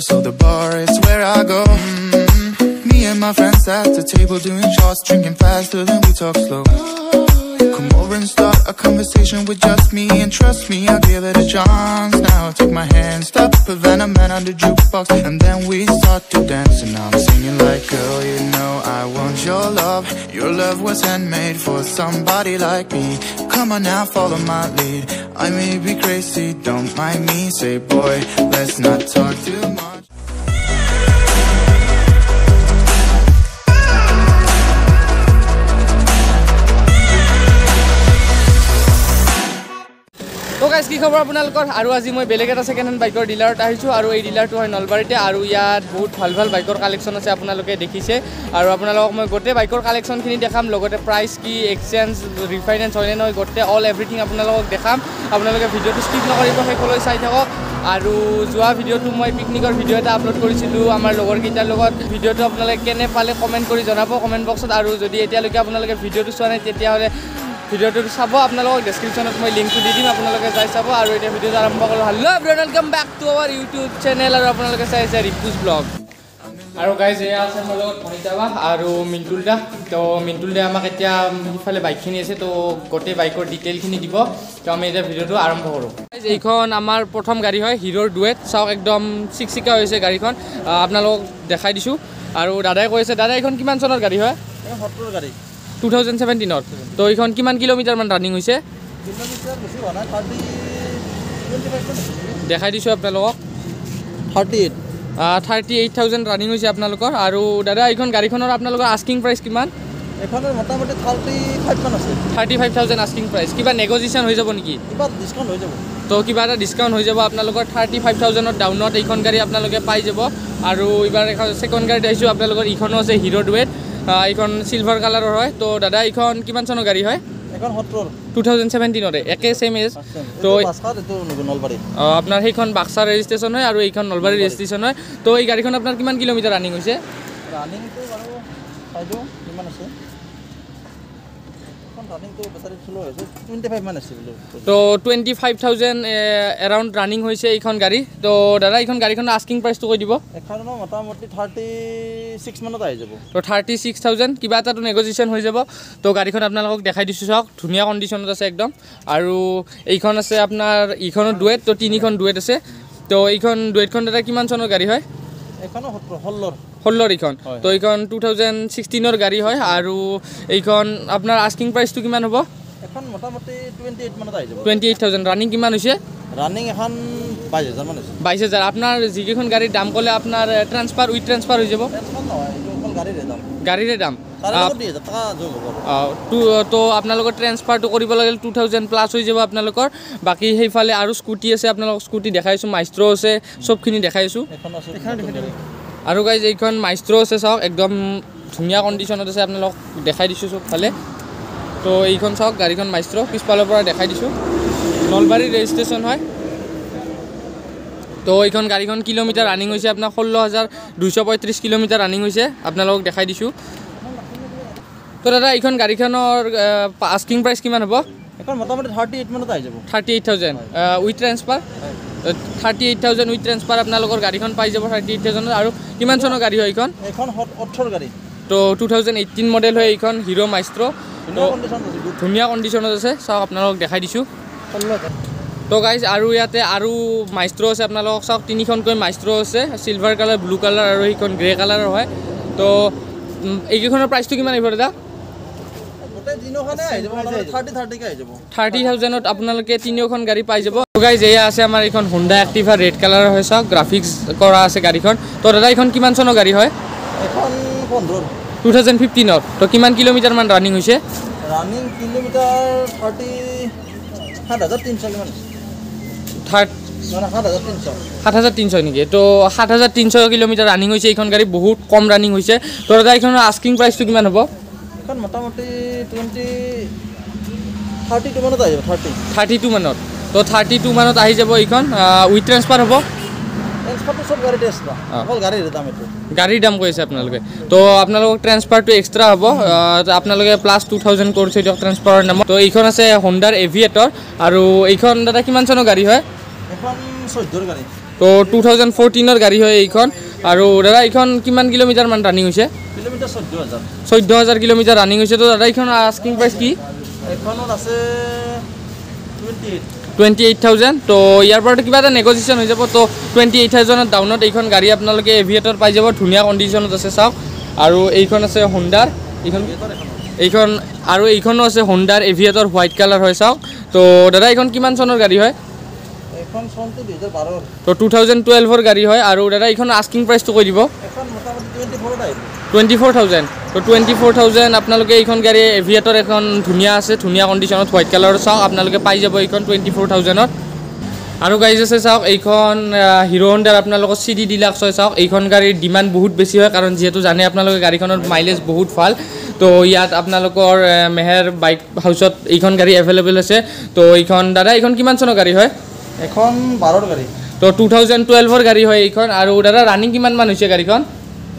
so the bar is where I go. Mm-hmm. Me and my friends at the table doing shots, drinking faster than we talk slow. Conversation with just me And trust me, I'll give it a chance. Now take my hand, stop a venom man on the jukebox And then we start to dance. And I'm singing like Girl, you know I want your love. Your love was handmade for somebody like me. Come on now, follow my lead. I may be crazy, don't mind me. Say boy, let's not talk too much কি খবৰ আপোনালোকৰ? আৰু আজি মই বেলেগ এটা second hand বাইকৰ ডিলাৰত আহিছোঁ আৰু এই ডিলাৰটো হয় নলবাৰীতে আৰু ইয়াত বহুত ভাল ভাল বাইকৰ কালেকশ্যন আছে আপোনালোকে দেখিছে। আৰু আপোনালোকক মই গোটেই বাইকৰ কালেকশ্যনখিনি দেখাম লগতে প্ৰাইচ কি এক্সচেঞ্জ ৰিফাইনেন্স হয়নে নহয় গোটেই অল এভৰিথিং আপোনালোকক দেখাম। আপোনালোকে ভিডিঅ'টো স্কিপ নকৰিব শেষলৈ চাই থাকক। আৰু যোৱা ভিডিঅ'টো মই পিকনিকৰ ভিডিঅ' এটা আপলোড কৰিছিলোঁ আমাৰ লগৰকেইটাৰ লগত। ভিডিঅ'টো আপোনালোকে কেনে পালে কমেণ্ট কৰি জনাব কমেণ্ট বক্সত আৰু যদি এতিয়ালৈকে আপোনালোকে ভিডিঅ'টো চোৱা নাই তেতিয়াহ'লে ভিডিঅ'টো চাব আপোনালোকক ডেছক্ৰিপশ্যনত মই লিংকটো দি দিম আপোনালোকে যাই চাব আৰু এতিয়া ভিডিঅ'টো আৰম্ভ কৰোঁ। Hello' welcome back to our YouTube channel আৰু আপোনালোকে চাই আছে ৰিপুজ ব্লগ আৰু গাইজ এয়া আছে মোৰ লগত মনিতা বা আৰু মিণ্টুল দা। তো মিণ্টুল দা আমাক এতিয়া সিফালে বাইকখিনি আছে তো গোটেই বাইকৰ ডিটেইলখিনি দিব। তো আমি এতিয়া ভিডিঅ'টো আৰম্ভ কৰোঁ। এইখন আমাৰ প্ৰথম গাড়ী হয় হিৰ'ৰ ডুৱেট চাওক একদম চিকচিকা হৈছে গাড়ীখন। আপোনালোকক দেখাই দিছোঁ। আৰু দাদাই কৈ আছে দাদা এইখন কিমান চনৰ গাড়ী হয়? সত্তৰ গাড়ী। টু থাউজেণ্ড ছেভেণ্টিনত তো এইখন কিমান কিলোমিটাৰমান ৰানিং হৈছে? দেখাই দিছোঁ আপোনালোকক। Thirty eight thirty eight thousand running হৈছে আপোনালোকৰ। আৰু দাদা এইখন গাড়ীখনৰ আপোনালোকৰ আস্কিং প্ৰাইচ কিমান? মোটামুটি থাৰ্টি ফাইভমান আছে। Thirty five thousand asking price কিবা নেগ'জিয়েশ্যন হৈ যাব নেকি? কিবা ডিছকাউণ্ট হৈ যাব। তো কিবা এটা ডিছকাউণ্ট হৈ যাব আপোনালোকৰ থাৰ্টি ফাইভ থাউজেণ্ডৰ ডাউনত এইখন গাড়ী আপোনালোকে পাই যাব। আৰু এইবাৰ এখন ছেকেণ্ড গাড়ীত আহিছোঁ। আপোনালোকৰ ইখনো আছে হিৰ' ডুৱেট। এইখন চিলভাৰ কালাৰৰ হয়। তো দাদা এইখন কিমান চনৰ গাড়ী হয়? টু থাউজেণ্ড ছেভেণ্টিনতে একে এজ তো আপোনাৰ সেইখন বাক্সা ৰেজিষ্ট্ৰেশ্যন হয় আৰু এইখন নলবাৰী ৰেজিষ্ট্ৰেশ্যন হয়। তো এই গাড়ীখন আপোনাৰ কিমান কিলোমিটাৰ ৰানিং হৈছে? ৰানিংটো বাৰু চাই দিওঁ কিমান আছে এইখন ৰানিংটো বেটাৰী শ্ল' হৈছে টুৱেণ্টি ফাইভমান আছে বোলো তো twenty five thousand around running হৈছে এইখন গাড়ী। তো দাদা এইখন গাড়ীখনৰ আস্কিং প্ৰাইচটো কৈ দিব। মোটামুটি থাৰ্টি ছিক্স মানত আহি যাব। তো থাৰ্টি ছিক্স থাউজেণ্ড কিবা এটাতো নেগ'জিয়েশ্যন হৈ যাব। তো গাড়ীখন আপোনালোকক দেখাই দিছোঁ চাওক ধুনীয়া কণ্ডিশ্যনত আছে একদম। আৰু এইখন আছে আপোনাৰ ইখনৰ ডুৱেট তো তিনিখন ডুৱেট আছে। তো এইখন ডুৱেটখন দাদা কিমান চনৰ গাড়ী হয়? ষোল্লৰ। ষোল্লৰ এইখন। তো এইখন টু থাউজেণ্ড ছিক্সটিনৰ গাড়ী হয় আৰু এইখন আপোনাৰ আস্কিং প্ৰাইচটো কিমান হ'ব? এখন মোটামুটি টুৱেণ্টি এইট মানত আহি যাব। টুৱেণ্টি এইট থাউজেণ্ড ৰানিং কিমান হৈছে? ৰানিং এখন বাইছ হাজাৰমান হৈছে। বাইছ হাজাৰ। আপোনাৰ যিকেইখন গাড়ীৰ দাম ক'লে আপোনাৰ ট্ৰান্সফাৰ উইথ ট্ৰান্সফাৰ হৈ যাব? গাড়ীৰে দাম। গাড়ীৰে দাম? টু- তো আপোনালোকৰ ট্ৰেন্সফাৰটো কৰিব লাগিলে টু থাউজেণ্ড প্লাছ হৈ যাব আপোনালোকৰ। বাকী সেইফালে আৰু স্কুটি আছে আপোনালোকক স্কুটি দেখাইছোঁ মাইষ্ট্ৰ আছে চবখিনি দেখাইছোঁ। গাড়ী। আৰু গাইজ এইখন মাইষ্ট্ৰ আছে চাওক একদম ধুনীয়া কণ্ডিশ্যনত আছে আপোনালোকক দেখাই দিছোঁ চবফালে। তো এইখন চাওক গাড়ীখন মাইষ্ট্ৰ পিছফালৰ পৰা দেখাই দিছোঁ। নলবাৰী ৰেজিষ্ট্ৰেশ্যন হয়। তো এইখন গাড়ীখন কিলোমিটাৰ ৰানিং হৈছে আপোনাৰ ষোল্ল হাজাৰ দুইশ পঁয়ত্ৰিছ কিলোমিটাৰ ৰানিং হৈছে আপোনালোকক দেখাই দিছোঁ। তো দাদা এইখন গাড়ীখনৰ আস্কিং প্ৰাইচ কিমান হ'ব? এখন মোটামুটি থাৰ্টি এইট মানত আহি যাব। Thirty eight thousand with transfer thirty eight thousand with transfer আপোনালোকৰ গাড়ীখন পাই যাব থাৰ্টি এইট থাউজেণ্ডত আৰু কিমান চনৰ গাড়ী হয় এইখন? এইখন ওঠৰ গাড়ী। তো টু থাউজেণ্ড এইটিন মডেল হয় এইখন হিৰ' মাইষ্ট্ৰ ধুনীয়া কণ্ডিশ্যনত আছে চাওক আপোনালোকক দেখাই দিছোঁ। তো গাইজ আৰু ইয়াতে আৰু মাইষ্ট্ৰ আছে আপোনালোকক চাওক তিনিখনকৈ মাইষ্ট্ৰ আছে চিলভাৰ কালাৰ ব্লু কালাৰ আৰু সেইখন গ্ৰে কালাৰৰ হয়। তো এইকেইখনৰ প্ৰাইচটো কিমান আহিব দাদা গোটেই দিনখনে আহি যাব থাৰ্টি থাৰ্টি থাউজেণ্ডত আপোনালোকে তিনিওখন গাড়ী পাই যাব। গাইজ এয়া আছে আমাৰ এইখন হোণ্ডা এক্টিভা ৰেড কালাৰৰ হয় চাওক গ্ৰাফিক্স কৰা আছে গাড়ীখন। তো দাদা এইখন কিমান চনৰ গাড়ী হয়? এখন পোন্ধৰ। টু থাউজেণ্ড ফিফটিনত তো কিমান কিলোমিটাৰমান ৰানিং হৈছে? ৰানিং কিলোমিটাৰ থাৰ্টি সাত হাজাৰ তিনিশ কিমান? তিনিশ। সাত হাজাৰ তিনিশ নেকি? তো সাত হাজাৰ তিনিশ কিলোমিটাৰ ৰানিং হৈছে। এইখন গাড়ী বহুত কম ৰানিং হৈছে। তো দাদা এইখনৰ আস্কিং প্ৰাইচটো কিমান হ'ব? এখন মোটামুটি টুৱেণ্টি থাৰ্টি টু মানত আহি যাব থাৰ্টি থাৰ্টি টু মানত। তো থাৰ্টি টু মানত আহি যাব এইখন উইথ ট্ৰেন্সফাৰ হ'ব? ট্ৰেন্সফাৰটো চব গাড়ীতে আছে অঁ। অকল গাড়ীৰে দাম এইটো। গাড়ীৰ দাম কৈ আছে আপোনালোকে। তো আপোনালোকক ট্ৰেন্সফাৰটো এক্সট্ৰা হ'ব। আপোনালোকে প্লাছ টু থাউজেণ্ড কৰি থৈ দিয়ক ট্ৰেন্সফাৰৰ নামত। তো এইখন আছে হোণ্ডাৰ এভিয়েটৰ আৰু এইখন দাদা কিমান চনৰ গাড়ী হয়? এখন চৈধ্যৰ গাড়ী। তো টু থাউজেণ্ড ফ'ৰটিনৰ গাড়ী হয় এইখন। আৰু দাদা এইখন কিমান কিলোমিটাৰমান ৰানিং হৈছে? কিলোমিটাৰ চৈধ্য হাজাৰ। কিলোমিটাৰ ৰানিং হৈছে তো দাদা এইখন আস্কিং প্ৰাইচ কি? টুৱেণ্টি এইট থাউজেণ্ড তো ইয়াৰ পৰাতো কিবা এটা নেগচিয়েশ্যন হৈ যাব তো টুৱেণ্টি এইট থাউজেণ্ডত ডাউনত এইখন গাড়ী আপোনালোকে এভিয়েটৰ পাই যাব ধুনীয়া কণ্ডিশ্যনত আছে চাওক। আৰু এইখন আছে হোণ্ডাৰ এইখন এইখন আৰু এইখনো আছে হোণ্ডাৰ এভিয়েটৰ হোৱাইট কালাৰ হয় চাওক। তো দাদা এইখন কিমান চনৰ গাড়ী হয়? এইখন চনটো দুহেজাৰ বাৰৰ তো টু থাউজেণ্ড টুৱেলভৰ গাড়ী হয় আৰু দাদা এইখন আস্কিং প্ৰাইচটো কৈ দিব। এখন মোটামুটি টুৱেণ্টি ফ'ৰত আহিব। টুৱেণ্টি ফ'ৰ থাউজেণ্ড তো টুৱেণ্টি ফ'ৰ থাউজেণ্ড আপোনালোকে এইখন গাড়ী এভিয়েটৰ এখন ধুনীয়া আছে ধুনীয়া কণ্ডিশ্যনত হোৱাইট কালাৰৰ চাওক আপোনালোকে পাই যাব এইখন টুৱেণ্টি ফ'ৰ থাউজেণ্ডত আৰু গাড়ী আছে চাওক এইখন হিৰ' হণ্ডাৰ আপোনালোকৰ চি ডি ডিলাক্স হয় চাওক এইখন গাড়ীৰ ডিমাণ্ড বহুত বেছি হয় কাৰণ যিহেতু জানে আপোনালোকে গাড়ীখনৰ মাইলেজ বহুত ভাল। তো ইয়াত আপোনালোকৰ মেহেৰ বাইক হাউচত এইখন গাড়ী এভেইলেবল আছে। তো এইখন দাদা এইখন কিমান চনৰ গাড়ী হয়? এখন বাৰৰ গাড়ী। তো টু থাউজেণ্ড টুৱেলভৰ গাড়ী হয় এইখন। আৰু দাদা ৰানিং কিমানমান হৈছে গাড়ীখন?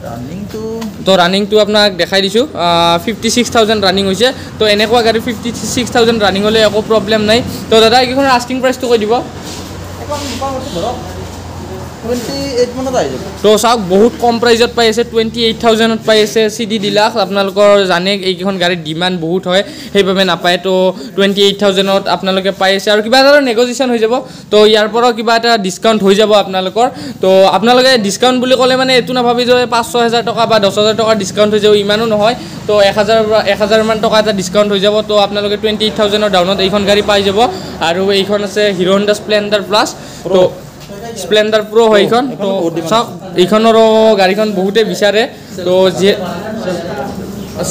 ৰানিংটো তো ৰানিংটো আপোনাক দেখাই দিছোঁ। ফিফটি ছিক্স থাউজেণ্ড ৰানিং হৈছে। তো এনেকুৱা গাড়ী ফিফটি ছিক্স থাউজেণ্ড ৰানিং হ'লে একো প্ৰব্লেম নাই। তো দাদা এইকেইখনৰ আস্কিং প্ৰাইচটো কৈ দিব। তো চাওক বহুত কম প্ৰাইজত পাই আছে টুৱেণ্টি এইট থাউজেণ্ডত পাই আছে চি ডি ডিলাক্স আপোনালোকৰ জানে এইকেইখন গাড়ীৰ ডিমাণ্ড বহুত হয় সেইবাবে নাপায়। তো টুৱেণ্টি এইট থাউজেণ্ডত আপোনালোকে পাই আছে আৰু কিবা এটা নেগচিয়েশ্যন হৈ যাব। তো ইয়াৰ পৰাও কিবা এটা ডিছকাউণ্ট হৈ যাব আপোনালোকৰ। তো আপোনালোকে ডিছকাউণ্ট বুলি ক'লে মানে এইটো নাভাবি যে পাঁচ ছয় হাজাৰ টকা বা দহ হাজাৰ টকাৰ ডিছকাউণ্ট হৈ যাব ইমানো নহয়। তো এক হাজাৰ পৰা এক হাজাৰমান টকা এটা ডিছকাউণ্ট হৈ যাব। তো আপোনালোকে টুৱেণ্টি এইট থাউজেণ্ডৰ ডাউনত এইখন গাড়ী পাই যাব। আৰু এইখন আছে হিৰ' হণ্ডা স্প্লেণ্ডাৰ প্লাছ তো স্প্লেণ্ডাৰ প্ৰ' হয় এইখন। তো চাওক এইখনৰো গাড়ীখন বহুতে বিচাৰে। তো যিয়ে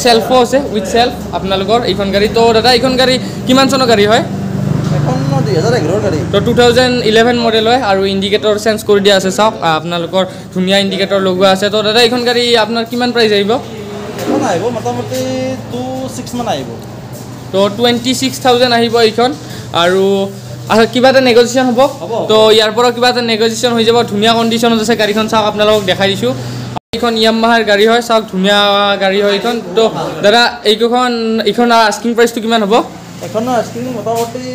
চেল্ফো আছে উইথ চেল্ফ আপোনালোকৰ এইখন গাড়ী। তো দাদা এইখন গাড়ী কিমান চনৰ গাড়ী হয়? তো টু থাউজেণ্ড ইলেভেন মডেল হয় আৰু ইণ্ডিকেটৰ চেঞ্জ কৰি দিয়া আছে চাওক আপোনালোকৰ ধুনীয়া ইণ্ডিকেটৰ লগোৱা আছে। তো দাদা এইখন গাড়ী আপোনাৰ কিমান প্ৰাইচ আহিব? এখন আহিব মোটামুটি টু ছিক্স মান আহিব। তো টুৱেণ্টি ছিক্স থাউজেণ্ড আহিব এইখন। আৰু আচ্ছা, কিবা এটা নেগচিয়েশ্যন হ'ব। তো ইয়াৰ পৰা কিবা এটা নেগচিয়েশ্যন হৈ যাব। ধুনীয়া কণ্ডিশ্যনত আছে গাড়ীখন চাওক আপোনালোকক দেখাই দিছোঁ। এইখন ইয়ামাহাৰ গাড়ী হয় চাওক ধুনীয়া গাড়ী হয় এইখন। তো দাদা এইকেইখন এইখন আস্কিং প্ৰাইচটো কিমান হ'ব? মোটামুটি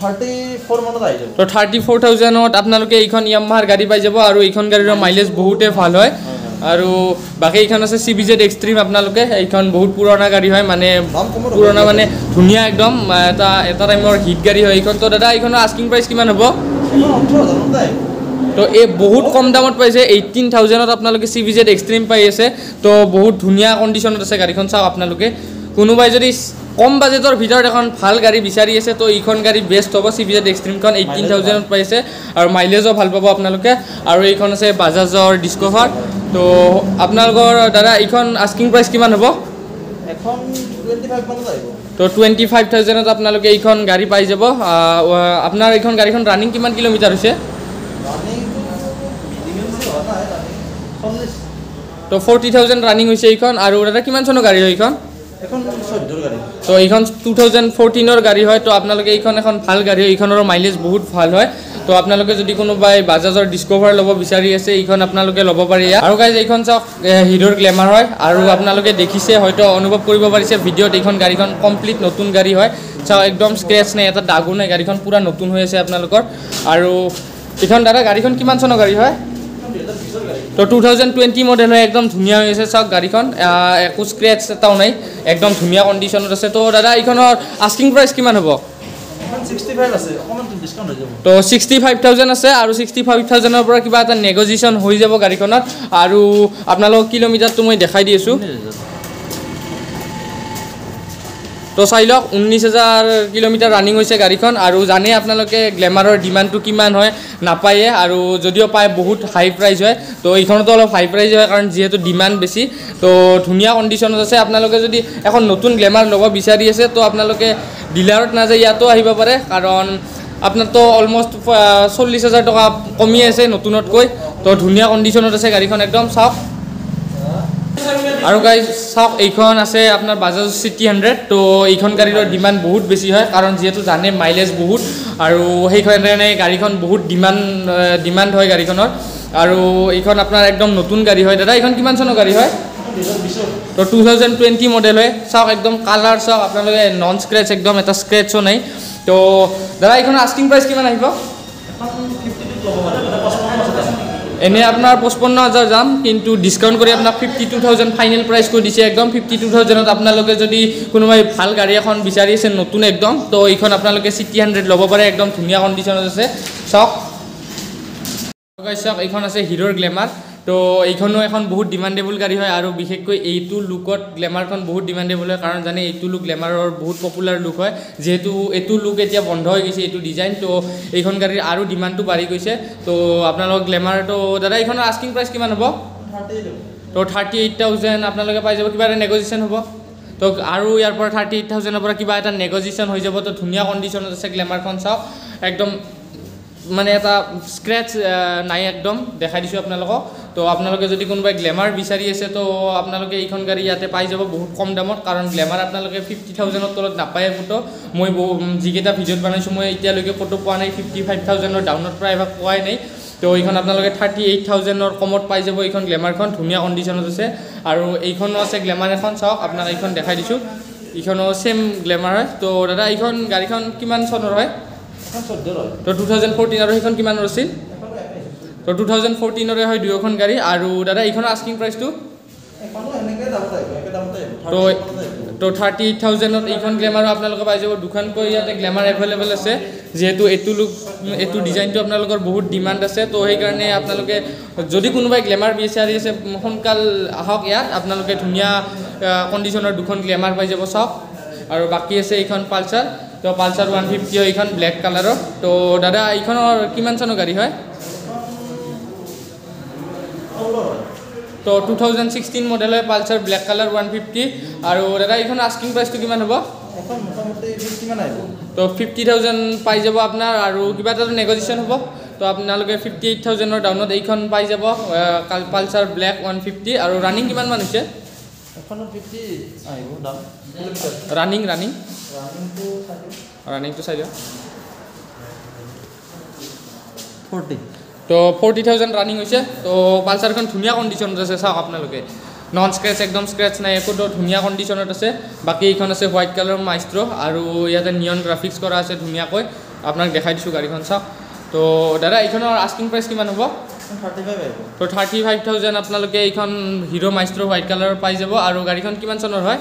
থাৰ্টি ফ'ৰ তো থাৰ্টি থাউজেণ্ডত আপোনালোকে এইখন ইয়ামাহাৰ গাড়ী পাই যাব আৰু এইখন গাড়ীৰ মাইলেজ বহুতে ভাল হয়। আৰু বাকী এইখন আছে চি বি জেড এক্সট্ৰিম আপোনালোকে এইখন বহুত পুৰণা গাড়ী হয় মানে পুৰণা। মানে ধুনীয়া একদম এটা এটা টাইমৰ হিট গাড়ী হয় এইখন। তো দাদা এইখনৰ আস্কিং প্ৰাইচ কিমান হ'ব? তো এই বহুত কম দামত পাইছে এইটিন থাউজেণ্ডত আপোনালোকে চি বি জেড এক্সট্ৰিম পাই আছে। তো বহুত ধুনীয়া কণ্ডিশ্যনত আছে গাড়ীখন চাওক আপোনালোকে। কোনোবাই যদি কম বাজেটৰ ভিতৰত এখন ভাল গাড়ী বিচাৰি আছে তো এইখন গাড়ী বেষ্ট হ'ব চি বি জেড এক্সট্ৰিমখন এইটিন থাউজেণ্ডত পাইছে আৰু মাইলেজো ভাল পাব আপোনালোকে। আৰু এইখন আছে বাজাজৰ ডিস্কভাৰ তো আপোনালোকৰ দাদা এইখন আস্কিং প্ৰাইচ কিমান হ'ব? তো টুৱেণ্টি ফাইভ থাউজেণ্ডত আপোনালোকে এইখন গাড়ী পাই যাব। আপোনাৰ এইখন গাড়ীখন ৰানিং কিমান কিলোমিটাৰ হৈছে? তো ফৰ্টি থাউজেণ্ড ৰানিং হৈছে এইখন। আৰু দাদা কিমান চনৰ গাড়ী হয় এইখন? তো এইখন টু থাউজেণ্ড ফ'ৰটিনৰ গাড়ী হয় তো আপোনালোকে এইখন এখন ভাল গাড়ী হয়। এইখনৰ মাইলেজ বহুত ভাল হয়। তো আপোনালোকে যদি কোনোবাই বাজাজৰ ডিস্কভাৰ ল'ব বিচাৰি আছে এইখন আপোনালোকে ল'ব পাৰি আৰু গাইজ এইখন চাওক হিৰ'ৰ গ্লেমাৰ হয়। আৰু আপোনালোকে দেখিছে হয়তো অনুভৱ কৰিব পাৰিছে ভিডিঅ'ত এইখন গাড়ীখন কমপ্লিট নতুন গাড়ী হয়। চাওক একদম স্ক্ৰেচ নাই এটা দাগো নাই গাড়ীখন পূৰা নতুন হৈ আছে আপোনালোকৰ। আৰু এইখন দাদা গাড়ীখন কিমান চনৰ গাড়ী হয়? তো টু থাউজেণ্ড টুৱেণ্টি মডেল হয় একদম ধুনীয়া হৈ আছে চাওক গাড়ীখন। একো স্ক্ৰেচ এটাও নাই একদম ধুনীয়া কণ্ডিশ্যনত আছে। তো দাদা এইখনৰ আস্কিং প্ৰাইচ কিমান হ'ব? তো ছিক্সটি ফাইভ থাউজেণ্ড আছে আৰু ছিক্সটি ফাইভ থাউজেণ্ডৰ পৰা কিবা এটা নেগচিয়েশ্যন হৈ যাব গাড়ীখনত। আৰু আপোনালোকক কিলোমিটাৰটো মই দেখাই দি আছোঁ। তো চাই লওক ঊনৈছ হাজাৰ কিলোমিটাৰ ৰানিং হৈছে গাড়ীখন আৰু জানে আপোনালোকে গ্লেমাৰৰ ডিমাণ্ডটো কিমান হয় নাপায়ে আৰু যদিও পায় বহুত হাই প্ৰাইচ হয় তো এইখনতো অলপ হাই প্ৰাইচ হয় কাৰণ যিহেতু ডিমাণ্ড বেছি। তো ধুনীয়া কণ্ডিশ্যনত আছে আপোনালোকে যদি এখন নতুন গ্লেমাৰ ল'ব বিচাৰি আছে তো আপোনালোকে ডিলাৰত নাযায় ইয়াতো আহিব পাৰে। কাৰণ আপোনাৰতো অলমষ্ট চল্লিছ হাজাৰ টকা কমি আছে নতুনতকৈ। তো ধুনীয়া কণ্ডিশ্যনত আছে গাড়ীখন একদম চাওক। আৰু গাড়ী চাওক এইখন আছে আপোনাৰ বাজাজ চিটি হাণ্ড্ৰেড তো এইখন গাড়ীৰ ডিমাণ্ড বহুত বেছি হয় কাৰণ যিহেতু জানে মাইলেজ বহুত আৰু সেইকাৰণে গাড়ীখন বহুত ডিমাণ্ড ডিমাণ্ড হয় গাড়ীখনৰ। আৰু এইখন আপোনাৰ একদম নতুন গাড়ী হয়। দাদা এইখন কিমান চনৰ গাড়ী হয়? তো টু থাউজেণ্ড টুৱেণ্টি মডেল হয়। চাওক একদম কালাৰ চাওক আপোনালোকে নন স্ক্ৰেচ একদম এটা স্ক্ৰেচো নাই। তো দাদা এইখনৰ আস্কিং প্ৰাইচ কিমান আহিব? এখন ফিফটি টু এনে আপোনাৰ পঁচপন্ন হাজাৰ যাম কিন্তু ডিছকাউণ্ট কৰি আপোনাক fifty two thousand final price কৰি দিছে একদম। ফিফটি টু থাউজেণ্ডত আপোনালোকে যদি কোনোবাই ভাল গাড়ী এখন বিচাৰি আছে নতুন একদম তো এইখন আপোনালোকে চিটি হাণ্ড্ৰেড ল'ব পাৰে একদম ধুনীয়া কণ্ডিশ্যনত আছে। চাওক। চাওক এইখন আছে হিৰ'ৰ গ্লেমাৰ তো এইখনো এখন বহুত ডিমাণ্ডেবল গাড়ী হয় আৰু বিশেষকৈ এইটো লুকত গ্লেমাৰখন বহুত ডিমাণ্ডেবল হয় কাৰণ জানে এইটো লুক গ্লেমাৰৰ বহুত পপুলাৰ লুক হয়। যিহেতু এইটো লুক এতিয়া বন্ধ হৈ গৈছে এইটো ডিজাইন তো এইখন গাড়ীৰ আৰু ডিমাণ্ডটো বাঢ়ি গৈছে। তো আপোনালোকৰ গ্লেমাৰটো দাদা এইখনৰ আস্কিং প্ৰাইচ কিমান হ'ব? তো থাৰ্টি এইট থাউজেণ্ড আপোনালোকে পাই যাব কিবা এটা নেগ'জিয়েশ্যন হ'ব। তো আৰু ইয়াৰ পৰা থাৰ্টি এইট থাউজেণ্ডৰ পৰা কিবা এটা নেগ'জিয়েশ্যন হৈ যাব তো ধুনীয়া কণ্ডিশ্যনত আছে গ্লেমাৰখন চাওক। একদম মানে এটা স্ক্ৰেচ নাই একদম দেখাই দিছোঁ আপোনালোকক। তো আপোনালোকে যদি কোনোবাই গ্লেমাৰ বিচাৰি আছে তো আপোনালোকে এইখন গাড়ী ইয়াতে পাই যাব বহুত কম দামত কাৰণ গ্লেমাৰ আপোনালোকে ফিফটি থাউজেণ্ডৰ তলত নাপায় ক'তো মই বহু যিকেইটা ভিডিঅ'ত বনাইছোঁ মই এতিয়ালৈকে ক'তো পোৱা নাই ফিফটি ফাইভ থাউজেণ্ডৰ ডাউনত প্ৰায়ভাগ পোৱাই নাই। তো এইখন আপোনালোকে থাৰ্টি এইট থাউজেণ্ডৰ কমত পাই যাব এইখন গ্লেমাৰখন ধুনীয়া কণ্ডিশ্যনত আছে। আৰু এইখনো আছে গ্লেমাৰ এখন চাওক আপোনাক এইখন দেখাই দিছোঁ। এইখনো ছেইম গ্লেমাৰ হয়। তো দাদা এইখন গাড়ীখন কিমান চনৰ হয়? তো টু থাউজেণ্ড ফ'ৰটিন আৰু সেইখন কিমানৰ আছিল তো টু থাউজেণ্ড ফ'ৰটিনৰে হয় দুয়োখন গাড়ী। আৰু দাদা এইখনৰ আস্কিং প্ৰাইচটো তো 30 দামতে আহিব। তো থাৰ্টি এইট থাউজেণ্ডত এইখন গ্লেমাৰো আপোনালোকে পাই যাব। দুখনকৈ ইয়াতে গ্লেমাৰ এভেইলেবল আছে। যিহেতু এইটো লুক এইটো ডিজাইনটো আপোনালোকৰ বহুত ডিমাণ্ড আছে। তো সেইকাৰণে আপোনালোকে যদি কোনোবাই গ্লেমাৰ বিচাৰি আছে সোনকাল আহক ইয়াত। আপোনালোকে ধুনীয়া কণ্ডিশ্যনৰ দুখন গ্লেমাৰ পাই যাব। চাওক। আৰু বাকী আছে এইখন পালচাৰ। তো পালচাৰ ওৱান ফিফটি হয় এইখন ব্লেক কালাৰৰ তো দাদা এইখনৰ কিমান চনৰ গাড়ী হয়? তো টু থাউজেণ্ড ছিক্সটিন মডেল হয় Pulsar black colour one fifty আৰু দাদা এইখন আস্কিং প্ৰাইচটো কিমান হ'ব? এখন তো ফিফটি থাউজেণ্ড পাই যাব আপোনাৰ আৰু কিবা এটা নেগ'জিয়েশ্যন হ'ব। তো আপোনালোকে ফিফটি এইট থাউজেণ্ডৰ ডাউনত এইখন পাই যাব পালচাৰ ব্লেক ওৱান ফিফটি আৰু ৰানিং কিমানমান হৈছে? ৰানিং ৰানিং ৰানিংটো ৰানিংটো চাই দিয়ক ফৰ্টি তো ফৰ্টি থাউজেণ্ড ৰানিং হৈছে। তো পালচাৰখন ধুনীয়া কণ্ডিশ্যনত আছে চাওক আপোনালোকে। নন স্ক্ৰেচ একদম স্ক্ৰেচ নাই একোতো ধুনীয়া কণ্ডিশ্যনত আছে। বাকী এইখন আছে হোৱাইট কালাৰ মাইষ্ট্ৰ' আৰু ইয়াতে নিয়ন গ্ৰাফিক্স কৰা আছে ধুনীয়াকৈ। আপোনাক দেখাই দিছোঁ গাড়ীখন চাওক। তো দাদা এইখনৰ আস্কিং প্ৰাইচ কিমান হ'ব? থাৰ্টি ফাইভ আহিব। তো থাৰ্টি ফাইভ থাউজেণ্ড আপোনালোকে এইখন হিৰ' মাইষ্ট্ৰ' হোৱাইট কালাৰৰ পাই যাব। আৰু গাড়ীখন কিমান চনৰ হয়?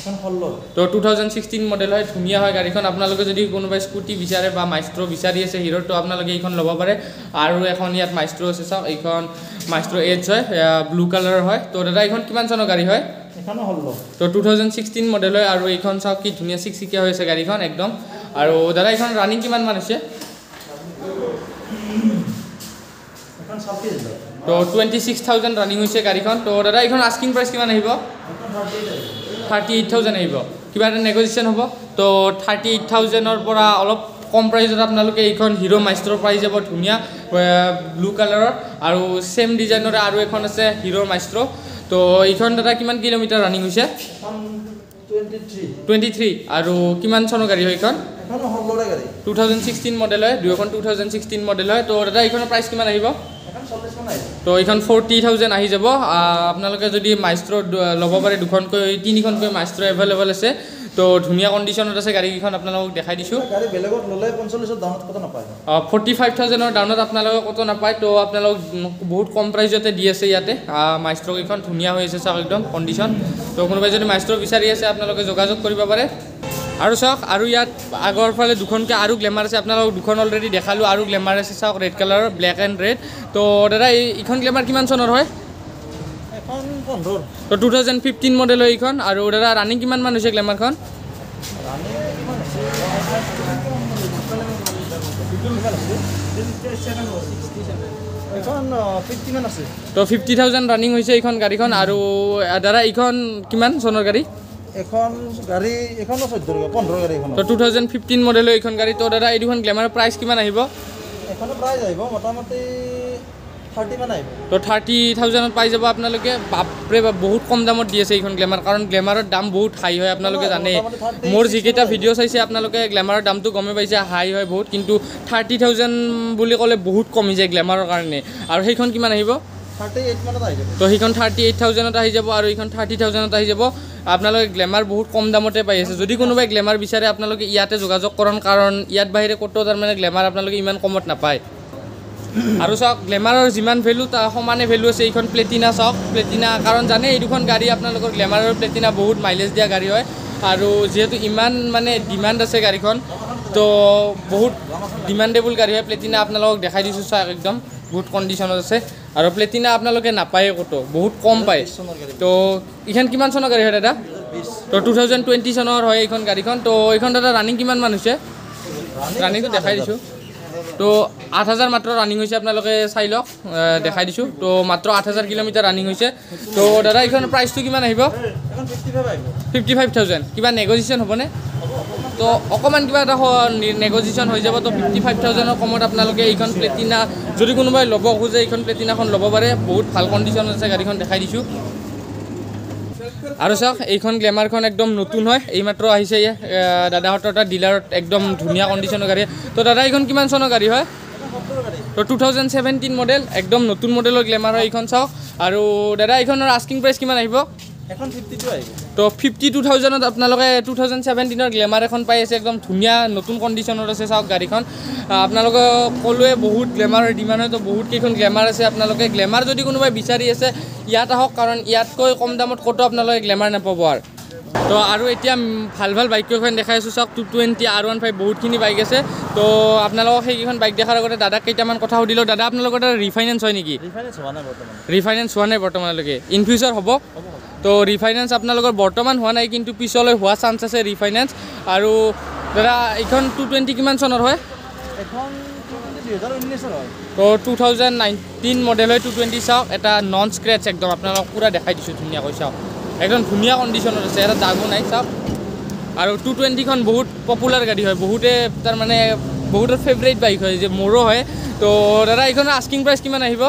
এখন ষোল্ল তো টু থাউজেণ্ড ছিক্সটিন মডেল হয় ধুনীয়া হয় গাড়ীখন। আপোনালোকে যদি কোনোবাই স্কুটি বিচাৰে বা মাইষ্ট্ৰ' বিচাৰি আছে হিৰ'ৰ তো আপোনালোকে এইখন ল'ব পাৰে। আৰু এখন ইয়াত মাইষ্ট্ৰ' আছে চাওক এইখন মাইষ্ট্ৰ' এইচ হয় ব্লু কালাৰৰ হয়। তো দাদা এইখন কিমান চনৰ গাড়ী হয়? ষোল্ল তো টু থাউজেণ্ড ছিক্সটিন মডেল হয় আৰু এইখন চাওক কি ধুনীয়া চিকচিকীয়া হৈ আছে গাড়ীখন একদম। আৰু দাদা এইখন ৰানিং কিমান মান হৈছে? তো টুৱেণ্টি ছিক্স থাউজেণ্ড ৰানিং হৈছে গাড়ীখন। তো দাদা এইখন আস্কিং প্ৰাইচ কিমান আহিব? থাৰ্টি এইট থাউজেণ্ড আহিব। কিবা এটা নেগ'জিয়েশ্যন হ'ব। তো থাৰ্টি এইট থাউজেণ্ডৰ পৰা অলপ কম প্ৰাইজত আপোনালোকে এইখন হিৰ' মাইষ্ট্ৰ' পাই যাব ধুনীয়া ব্লু কালাৰৰ আৰু ছেম ডিজাইনৰে আৰু এখন আছে হিৰ' মাইষ্ট্ৰ' তো এইখন দাদা কিমান কিলোমিটাৰ ৰানিং হৈছে? টুৱেণ্টি থ্ৰী আৰু কিমান চনৰ গাড়ী হয় এইখন? টু থাউজেণ্ড ছিক্সটিন মডেল হয় দুয়োখন টু থাউজেণ্ড ছিক্সটিন মডেল হয়। তো দাদা এইখনৰ প্ৰাইচ কিমান আহিব? তো এইখন ফৰ্টি থাউজেণ্ড আহি যাব। আপোনালোকে যদি মাইষ্ট্ৰ ল'ব পাৰে দুখনকৈ তিনিখনকৈ মাইষ্ট্ৰ এভেইলেবল আছে। তো ধুনীয়া কণ্ডিশ্যনত আছে গাড়ীকেইখন আপোনালোকক দেখাই দিছোঁ। গাড়ী বেলেগত ল'লে পঞ্চল্লিছৰ দামত ক'তো নাপায়? ফৰ্টি ফাইভ থাউজেণ্ডৰ ডাউনত আপোনালোকে ক'তো নাপায় তো আপোনালোক বহুত কম প্ৰাইজতে দি আছে ইয়াতে। মাইষ্ট্ৰকেইখন ধুনীয়া হৈ আছে চাওক একদম কণ্ডিশ্যন তো কোনোবাই যদি মাইষ্ট্ৰ বিচাৰি আছে আপোনালোকে যোগাযোগ কৰিব পাৰে। আৰু চাওক আৰু ইয়াত আগৰ ফালে দুখনকৈ আৰু গ্লেমাৰ আছে আপোনালোকক দুখন অলৰেডি দেখালোঁ আৰু গ্লেমাৰ আছে চাওক ৰেড কালাৰৰ ব্লেক এণ্ড ৰেড তো দাদা এই এইখন গ্লেমাৰ কিমান চনৰ হয়? তো টু থাউজেণ্ড ফিফটিন মডেল হয় এইখন। আৰু দাদা ৰানিং কিমান মান হৈছে গ্লেমাৰখন তো ফিফটি থাউজেণ্ড ৰানিং হৈছে এইখন গাড়ীখন। আৰু দাদা এইখন কিমান চনৰ গাড়ী? এখন গাড়ী এখনো চৈধ্য পোন্ধৰ গাড়ী এখন তো টু থাউজেণ্ড ফিফটিন মডেলৰ এইখন গাড়ী। তো দাদা এই দুখন গ্লেমাৰৰ প্ৰাইচ কিমান আহিব? এখনো প্ৰাইজ আহিব মোটামুটি তো থাৰ্টি থাউজেণ্ডত পাই যাব আপোনালোকে। বাপৰে বাপ বহুত কম দামত দি আছে এইখন গ্লেমাৰ। কাৰণ গ্লেমাৰৰ দাম বহুত হাই হয় আপোনালোকে জানে মোৰ যিকেইটা ভিডিঅ' চাইছে আপোনালোকে গ্লেমাৰৰ দামটো গমেই পাইছে হাই হয় বহুত। কিন্তু থাৰ্টি থাউজেণ্ড বুলি ক'লে বহুত কমি যায় গ্লেমাৰৰ কাৰণে। আৰু সেইখন কিমান আহিব? থাৰ্টি তো সেইখন থাৰ্টি এইট থাউজেণ্ডত আহি যাব আৰু এইখন থাৰ্টি থাউজেণ্ডত আহি যাব। আপোনালোকে গ্লেমাৰ বহুত কম দামতে পাই আছে। যদি কোনোবাই গ্লেমাৰ বিচাৰে আপোনালোকে ইয়াতে যোগাযোগ কৰক কাৰণ ইয়াত বাহিৰে ক'তো তাৰমানে গ্লেমাৰ আপোনালোকে ইমান কমত নাপায়। আৰু চাওক গ্লেমাৰৰ যিমান ভেলু সমানে ভেলু আছে এইখন প্লেটিনা চাওক। প্লেটিনা কাৰণ জানে এই দুখন গাড়ী আপোনালোকৰ গ্লেমাৰৰ প্লেটিনা বহুত মাইলেজ দিয়া গাড়ী হয়। আৰু যিহেতু ইমান মানে ডিমাণ্ড আছে গাড়ীখন তো বহুত ডিমাণ্ডেবল গাড়ী হয়। প্লেটিনা আপোনালোকক দেখাই দিছোঁ চাওক একদম বহুত কণ্ডিশ্যনত আছে। আৰু প্লেটিনা আপোনালোকে নাপায়ে ক'তো বহুত কম পায়। তো এইখন কিমান চনৰ গাড়ী হয় দাদা? তো টু থাউজেণ্ড টুৱেণ্টি চনৰ হয় এইখন গাড়ীখন। তো এইখন দাদা ৰানিং কিমান মান হৈছে? ৰানিংটো দেখাই দিছোঁ। তো আঠ হাজাৰ মাত্ৰ ৰানিং হৈছে আপোনালোকে চাই লওক দেখাই দিছোঁ। তো মাত্ৰ আঠ হাজাৰ কিলোমিটাৰ ৰানিং হৈছে। তো দাদা এইখনৰ প্ৰাইচটো কিমান আহিব? ফিফটি ফাইভ থাউজেণ্ড কিবা নেগজিশ্যন হ'বনে? তো অকণমান কিবা এটা নেগজিশ্যন হৈ যাব। তো ফিফটি ফাইভ থাউজেণ্ডৰ কমত আপোনালোকে এইখন প্লেটিনা যদি কোনোবাই ল'ব খোজে এইখন প্লেটিনাখন ল'ব পাৰে। বহুত ভাল কণ্ডিশ্যনত আছে গাড়ীখন দেখাই দিছোঁ। আৰু চাওক এইখন গ্লেমাৰখন একদম নতুন হয়। এইমাত্ৰ আহিছে এ, দাদাহঁতৰ তাত ডিলাৰত একদম ধুনীয়া কণ্ডিশ্যনৰ গাড়ী। তো দাদা এইখন কিমান চনৰ গাড়ী হয়? তো টু থাউজেণ্ড ছেভেণ্টিন মডেল একদম নতুন মডেলৰ গ্লেমাৰ হয় এইখন চাওক। আৰু দাদা এইখনৰ আস্কিং প্ৰাইচ কিমান আহিব? এখন ফিফটি টু আহিব। তো ফিফটি টু থাউজেণ্ডত আপোনালোকে টু থাউজেণ্ড ছেভেণ্টিনৰ গ্লেমাৰ এখন পাই আছে একদম ধুনীয়া নতুন কণ্ডিশ্যনত আছে চাওক গাড়ীখন। আপোনালোকে ক'লোৱে বহুত গ্লেমাৰৰ ডিমাণ্ড হয় তো বহুত কেইখন গ্লেমাৰ আছে আপোনালোকে। গ্লেমাৰ যদি কোনোবাই বিচাৰি আছে ইয়াত আহক কাৰণ ইয়াতকৈ কম দামত ক'তো আপোনালোকে গ্লেমাৰ নাপাব আৰু। তো আৰু এতিয়া ভাল ভাল বাইক কেইখন দেখাই আছোঁ চাওক two twenty R one five বহুতখিনি বাইক আছে। তো আপোনালোকক সেইকেইখন বাইক দেখাৰ আগতে দাদাক কেইটামান কথা সুধিলোঁ। দাদা আপোনালোকৰ তাত ৰিফাইনেন্স হয় নেকি? ৰিফাইনেন্স হোৱা নাই বৰ্তমান। ৰিফাইনেন্স হোৱা নাই বৰ্তমানলৈকে। ইন ফিউচাৰ হ'ব। তো ৰিফাইনেন্স আপোনালোকৰ বৰ্তমান হোৱা নাই কিন্তু পিছলৈ হোৱা চান্স আছে ৰিফাইনেন্স আৰু দাদা এইখন টু টুৱেণ্টি কিমান চনৰ হয়? এখন তো টু থাউজেণ্ড নাইনটিন মডেল হয় টু টুৱেণ্টি চাওক এটা নন স্ক্ৰেচ একদম আপোনালোকক পূৰা দেখাই দিছোঁ ধুনীয়াকৈ চাওক। একদম ধুনীয়া কণ্ডিশ্যনত আছে এটা দাগো নাই চাওক। আৰু টু টুৱেণ্টিখন বহুত পপুলাৰ গাড়ী হয় বহুতে তাৰমানে বহুতৰ ফেভৰেট বাইক হয় যে মোৰো হয়। তো দাদা এইখনৰ আস্কিং প্ৰাইচ কিমান আহিব?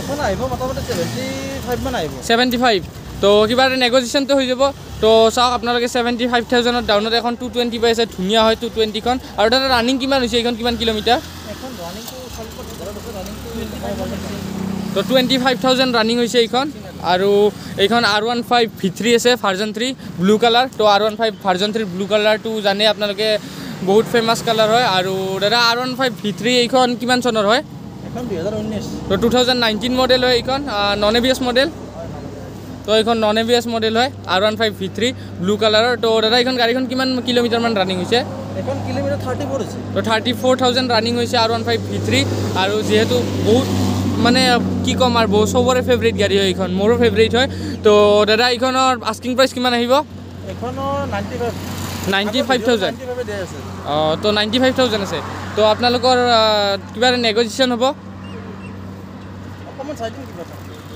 এখন আহিব মোটামুটি ছেভেণ্টি ফাইভমান আহিব। ছেভেণ্টি ফাইভ তো কিবা এটা নেগজিশ্যনটো হৈ যাব। তো চাওক আপোনালোকে ছেভেণ্টি ফাইভ থাউজেণ্ডত ডাউনত এখন টু টুৱেণ্টি পাই আছে ধুনীয়া হয় টু টুৱেণ্টিখন আৰু তাতে ৰানিং কিমান হৈছে এইখন কিমান কিলোমিটাৰ? তো টুৱেণ্টি ফাইভ থাউজেণ্ড ৰানিং হৈছে। এইখন। আৰু এইখন R one five V three আছে ভাৰ্জন থ্ৰী ব্লু কালাৰ তো R one five version three blue কালাৰটো জানে আপোনালোকে বহুত ফেমাছ কালাৰ হয়। আৰু দাদা R one five V three এইখন কিমান চনৰ হয়? এখন দুহেজাৰ ঊনৈছ তো টু থাউজেণ্ড নাইনটিন মডেল হয় এইখন non A B S model তো এইখন non A B S model হয় R one five V three blue কালাৰৰ তো দাদা এইখন গাড়ীখন কিমান কিলোমিটাৰমান ৰানিং হৈছে? এখন কিলোমিটাৰ থাৰ্টি ফ'ৰ হৈছে। তো থাৰ্টি ফ'ৰ থাউজেণ্ড ৰানিং হৈছে R one five V three আৰু যিহেতু বহুত মানে কি ক'ম আৰু বহু চবৰে ফেভৰেট গাড়ী হয় এইখন মোৰো ফেভৰেট হয়। তো দাদা এইখনৰ আস্কিং প্ৰাইচ কিমান আহিব? নাইণ্টি ফাইভ নাইণ্টি থাউজেণ্ড অঁ তো নাইণ্টি ফাইভ থাউজেণ্ড আছে। তো আপোনালোকৰ কিবা নেগজিশ্যন হ'ব?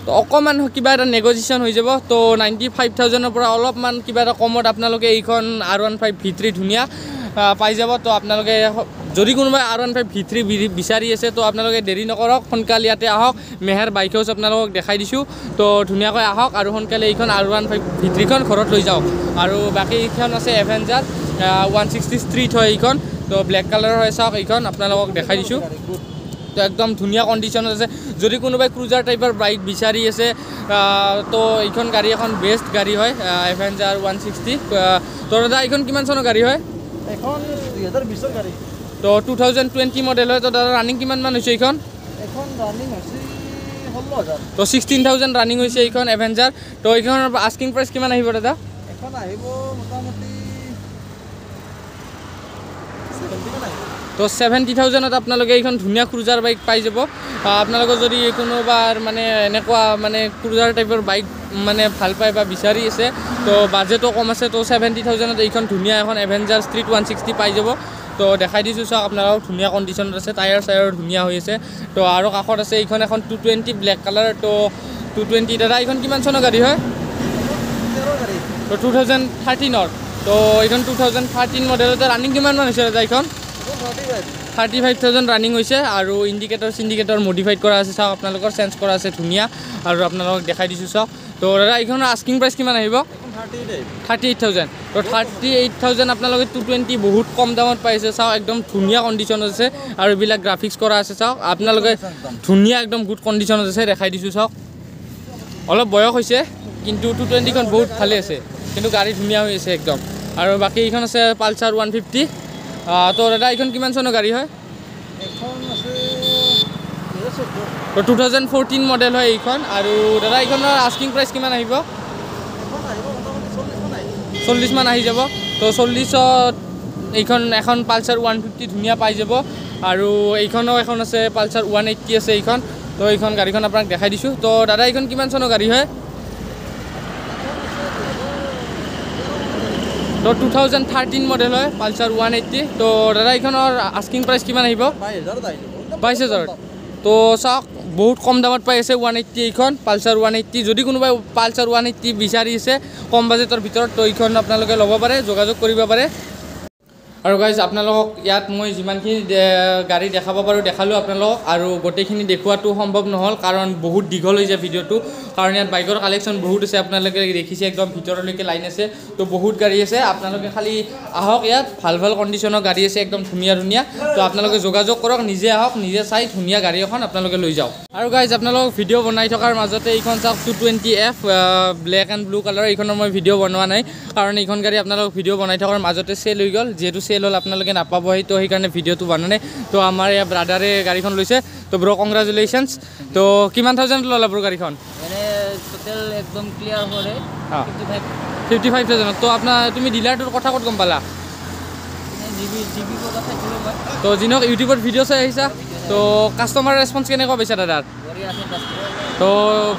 তো অকণমান কিবা এটা নেগজিশ্যন হৈ যাব। তো নাইণ্টি ফাইভ থাউজেণ্ডৰ পৰা অলপমান কিবা এটা কমত আপোনালোকে এইখন R one five V three ধুনীয়া পাই যাব। তো আপোনালোকে যদি কোনোবাই R one five V three বিচাৰি আছে তো আপোনালোকে দেৰি নকৰক। সোনকালে ইয়াতে আহক। মেহেৰ বাইক হাউচ আপোনালোকক দেখাই দিছোঁ। তো ধুনীয়াকৈ আহক আৰু সোনকালে এইখন আৰ ওৱান ফাইভ ভি থ্ৰীখন ঘৰত লৈ যাওক। আৰু বাকী এইখন আছে এভেঞ্জাৰ ওৱান ছিক্সটি ষ্ট্ৰীট হয় এইখন। তো ব্লেক কালাৰৰ হয় চাওক এইখন। আপোনালোকক দেখাই দিছোঁ। তো একদম ধুনীয়া কণ্ডিশ্যনত আছে। যদি কোনোবাই ক্ৰুজাৰ টাইপৰ বাইক বিচাৰি আছে তো এইখন গাড়ী এখন বেষ্ট গাড়ী হয় এভেঞ্জাৰ ওৱান ছিক্সটি তো দাদা এইখন কিমান চনৰ গাড়ী হয়? এখন দুহেজাৰ বিছৰ গাড়ী। তো টু থাউজেণ্ড টুৱেণ্টি মডেল হয় তো দাদা ৰানিং কিমান মান হৈছে এইখন? এখন ৰানিং হৈছে ষোল্ল হাজাৰ। তো ছিক্সটিন থাউজেণ্ড ৰানিং হৈছে এইখন এভেঞ্জাৰ তো এইখনৰ আস্কিং প্ৰাইচ কিমান আহিব দাদা? এখন আহিব মোটামুটি ছেভেণ্টিমান আহিব তো ছেভেণ্টি থাউজেণ্ডত আপোনালোকে এইখন ধুনীয়া ক্ৰুজাৰ বাইক পাই যাব। আপোনালোকৰ যদি কোনোবাৰ মানে এনেকুৱা মানে ক্ৰুজাৰ টাইপৰ বাইক মানে ভাল পায় বা বিচাৰি আছে তো বাজেটো কম আছে তো ছেভেণ্টি থাউজেণ্ডত এইখন ধুনীয়া এখন এভেঞ্জাৰ ষ্ট্ৰীট ওৱান ছিক্সটি পাই যাব। তো দেখাই দিছোঁ চাওক আপোনালোকক ধুনীয়া কণ্ডিশ্যনত আছে টায়াৰ চায়াৰ ধুনীয়া হৈ আছে। তো আৰু কাষত আছে এইখন এখন টু টুৱেণ্টি ব্লেক কালাৰ তো টু টুৱেণ্টি দাদা এইখন কিমান চনৰ গাড়ী হয়? তো টু থাউজেণ্ড থাৰ্টিনৰ তো এইখন টু থাউজেণ্ড থাৰ্টিন মডেলতে ৰানিং কিমান মান হৈছে দাদা এইখন? থাৰ্টি ফাইভ থাউজেণ্ড ৰানিং হৈছে আৰু ইণ্ডিকেটৰ চিণ্ডিকেটৰ মডিফাইড কৰা আছে চাওক আপোনালোকৰ চেঞ্জ কৰা আছে ধুনীয়া। আৰু আপোনালোকক দেখাই দিছোঁ চাওক। তো দাদা এইখনৰ আস্কিং প্ৰাইচ কিমান আহিব? Thirty eight thousand. তো থাৰ্টি এইট থাউজেণ্ড আপোনালোকে টু টুৱেণ্টি বহুত কম দামত পাইছে চাওক একদম ধুনীয়া কণ্ডিশ্যনত আছে আৰু এইবিলাক গ্ৰাফিক্স কৰা আছে চাওক। আপোনালোকে ধুনীয়া একদম গুড কণ্ডিশ্যনত আছে দেখাই দিছোঁ চাওক। অলপ বয়স হৈছে কিন্তু টু টুৱেণ্টিখন বহুত ভালে আছে কিন্তু গাড়ী ধুনীয়া হৈ আছে একদম। আৰু বাকী এইখন আছে পালচাৰ ওৱান ফিফটি তো দাদা এইখন কিমান চনৰ গাড়ী হয়? তো টু থাউজেণ্ড ফ'ৰটিন মডেল হয় এইখন। আৰু দাদা এইখনৰ আস্কিং প্ৰাইচ কিমান আহিব? চল্লিছমান আহি যাব। তো চল্লিছত এইখন এখন পালচাৰ ওৱান ফিফটি ধুনীয়া পাই যাব। আৰু এইখনো এখন আছে পালচাৰ ওৱান এইট্টি আছে এইখন। তো এইখন গাড়ীখন আপোনাক দেখাই দিছোঁ। তো দাদা এইখন কিমান চনৰ গাড়ী হয়? তো টু থাউজেণ্ড থাৰ্টিন মডেল হয় পালচাৰ ওৱান এইট্টি তো দাদা এইখনৰ আস্কিং প্ৰাইচ কিমান আহিব? বাইছ হাজাৰত। তো চাওক বহুত কম দামত পাই আছে ওৱান এইট্টি এইখন পালচাৰ ওৱান এইট্টি যদি কোনোবাই পালচাৰ ওৱান এইট্টি বিচাৰি আছে কম বাজেটৰ ভিতৰত তো এইখন আপোনালোকে ল'ব পাৰে যোগাযোগ কৰিব পাৰে। আৰু গাইজ আপোনালোকক ইয়াত মই যিমানখিনি গাড়ী দেখাব পাৰোঁ দেখালোঁ আপোনালোকক। আৰু গোটেইখিনি দেখুৱাটো সম্ভৱ নহ'ল কাৰণ বহুত দীঘল হৈ যায় ভিডিঅ'টো। কাৰণ ইয়াত বাইকৰ কালেকশ্যন বহুত আছে আপোনালোকে দেখিছে একদম ভিতৰলৈকে লাইন আছে। তো বহুত গাড়ী আছে আপোনালোকে খালি আহক ইয়াত ভাল ভাল কণ্ডিশ্যনৰ গাড়ী আছে একদম ধুনীয়া ধুনীয়া। তো আপোনালোকে যোগাযোগ কৰক নিজে আহক নিজে চাই ধুনীয়া গাড়ী এখন আপোনালোকে লৈ যাওক। আৰু গাইজ আপোনালোকক ভিডিঅ' বনাই থকাৰ মাজতে এইখন চাওক two twenty F black and blue colour এইখনৰ মই ভিডিঅ' বনোৱা নাই। কাৰণ এইখন গাড়ী আপোনালোকক ভিডিঅ' বনাই থকাৰ মাজতে চেল হৈ গ'ল। যিহেতু চেল হ'ল আপোনালোকে নাপাব সেইটো সেইকাৰণে ভিডিঅ'টো বনোৱা নাই। তো আমাৰ ইয়াৰ ব্ৰাদাৰে গাড়ীখন লৈছে। তো ব্ৰ কংগ্ৰেচুলেশ্যনছ তো কিমান থাউজেণ্ড ল'লা ব্ৰ গাড়ীখন? টোটেল একদম ক্লিয়াৰ কৰে ফিফটি ফাইভ থাউজেণ্ডত তো আপোনাৰ তুমি ডিলাৰটোৰ কথা ক'ত গম পালা? তো যিনক ইউটিউবত ভিডিঅ' চাই আহিছা। তো কাষ্টমাৰ ৰেচপঞ্চ কেনেকুৱা পাইছা দাদাৰ কাষ্টমাৰ তো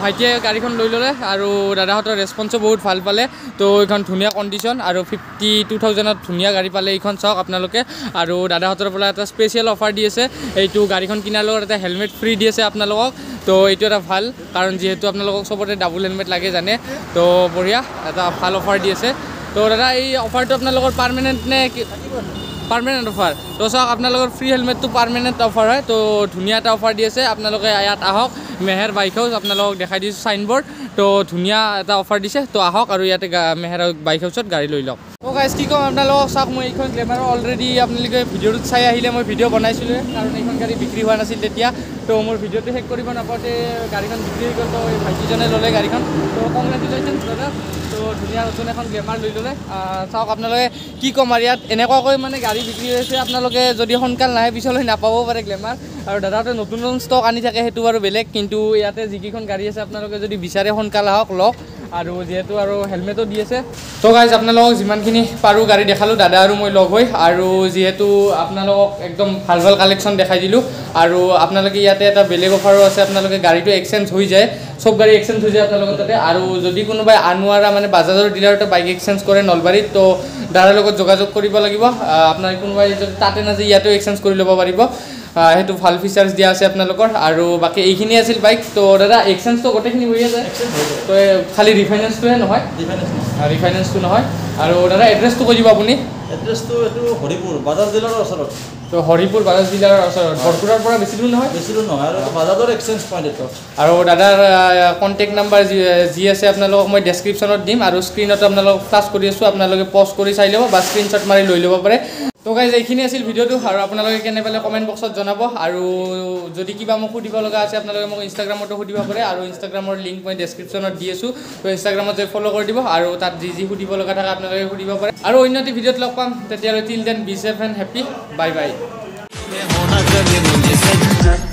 ভাইটিয়ে গাড়ীখন লৈ ল'লে আৰু দাদাহঁতৰ ৰেচপঞ্চো বহুত ভাল পালে। তো এইখন ধুনীয়া কণ্ডিশ্যন আৰু ফিফটি টু থাউজেণ্ডত ধুনীয়া গাড়ী পালে এইখন চাওক আপোনালোকে। আৰু দাদাহঁতৰ পৰা এটা স্পেচিয়েল অফাৰ দি আছে। এইটো গাড়ীখন কিনাৰ লগত এটা হেলমেট ফ্ৰী দি আছে আপোনালোকক। তো এইটো এটা ভাল কাৰণ যিহেতু আপোনালোকক চবতে ডাবুল হেলমেট লাগে জানে। তো বঢ়িয়া এটা ভাল অফাৰ দি আছে। তো দাদা এই অফাৰটো আপোনালোকৰ পাৰ্মানেণ্ট নে পাৰ্মানেণ্ট অফাৰ তো চাওক আপোনালোকৰ ফ্ৰী হেলমেটটো পাৰ্মানেণ্ট অফাৰ হয়। তো ধুনীয়া এটা অফাৰ দি আছে। আপোনালোকে ইয়াত আহক। মেহেৰ বাইক হাউচ আপোনালোকক দেখাই দিছোঁ চাইনবৰ্ড তো ধুনীয়া এটা অফাৰ দিছে। তো আহক আৰু ইয়াতে মেহেৰ বাইক হাউচত গাড়ী লৈ লওক। গাইজ কি ক'ম আপোনালোকক? চাওক মই এইখন গ্লেমাৰ অলৰেডি আপোনালোকে ভিডিঅ'টোত চাই আহিলে মই ভিডিঅ' বনাইছিলোঁ কাৰণ এইখন গাড়ী বিক্ৰী হোৱা নাছিল তেতিয়া। তো মোৰ ভিডিঅ'টো শেষ কৰিব নাপাওঁতে গাড়ীখন বিক্ৰী হৈ গ'ল তো এই ভাইটিজনে ল'লে গাড়ীখন। তো কংগ্ৰেচুলেশ্যনছ দাদা। তো ধুনীয়া নতুন এখন গ্লেমাৰ লৈ ল'লে। চাওক আপোনালোকে কি ক'ম আৰু ইয়াত এনেকুৱাকৈ মানে গাড়ী বিক্ৰী হৈছে আপোনালোকে যদি সোনকাল নাহে পিছলৈ নাপাবও পাৰে গ্লেমাৰ। আৰু দাদাহঁতে নতুন নতুন ষ্টক আনি থাকে সেইটো বাৰু বেলেগ। কিন্তু ইয়াতে যিকেইখন গাড়ী আছে আপোনালোকে যদি বিচাৰে সোনকাল আহক লওক। আৰু যিহেতু আৰু হেলমেটো দি আছে। তো গাইজ আপোনালোকক যিমানখিনি পাৰোঁ গাড়ী দেখালোঁ দাদা আৰু মই লগ হৈ। আৰু যিহেতু আপোনালোকক একদম ভাল ভাল কালেকশ্যন দেখাই দিলোঁ। আৰু আপোনালোকে ইয়াতে এটা বেলেগ অফাৰো আছে আপোনালোকে গাড়ীটো এক্সচেঞ্জ হৈ যায়। চব গাড়ী এক্সচেঞ্জ হৈ যায় আপোনালোকৰ তাতে। আৰু যদি কোনোবাই আনোৱাৰা মানে বাজাজৰ ডিলাৰতে বাইক এক্সচেঞ্জ কৰে নলবাৰীত তো দাদাৰ লগত যোগাযোগ কৰিব লাগিব। আপোনাৰ কোনোবাই যদি তাতে নাযায় ইয়াতেও এক্সচেঞ্জ কৰি ল'ব পাৰিব। সেইটো ভাল ফিচাৰ্ছ দিয়া আছে আপোনালোকৰ। আৰু বাকী এইখিনি আছিল বাইক তো দাদা এক্সচেঞ্জটো গোটেইখিনি হৈ আছে। তো খালি ৰিফাইনেন্সটোহে নহয়। ৰিফাইনেন্সটো নহয়। আৰু দাদা এড্ৰেছটো কৈ দিব আপুনি। এড্ৰেছটো এইটো হৰিপুৰ বাজাজ ডিলাৰৰ ওচৰত। তো হৰিপুৰ বাজাজ ডিলাৰৰ ওচৰত বৰপুৰৰ পৰা বেছি দূৰ নহয়? বেছি দূৰ নহয় আৰু বাজাজৰ এক্সচেঞ্জ পইণ্ট এইটো। আৰু দাদাৰ কণ্টেক্ট নাম্বাৰ যি যি আছে আপোনালোকক মই ডেছক্ৰিপশ্যনত দিম আৰু স্ক্ৰীণতো আপোনালোকক ফ্লাছ কৰি আছোঁ আপোনালোকে পষ্ট কৰি চাই ল'ব বা স্ক্ৰীণশ্বট মাৰি লৈ ল'ব পাৰে। তো গাইজ এইখিনি আছিল ভিডিঅ'টো আৰু আপোনালোকে কেনে পালে কমেণ্ট বক্সত জনাব আৰু যদি কিবা মোক সুধিব লগা আছে আপোনালোকে মোক ইনষ্টাগ্ৰামতো সুধিব পাৰে আৰু ইনষ্টাগ্ৰামৰ লিংক মই ডেছক্ৰিপশ্যনত দি আছোঁ। তো ইনষ্টাগ্ৰামত যে ফ'ল' কৰি দিব আৰু তাত যি যি সুধিব লগা থাকে আপোনালোকে সুধিব পাৰে। আৰু অন্য এটি ভিডিঅ'ত লগ পাম। তেতিয়াহ'লে till then be safe and happy bye bye होना कभी मुझे सच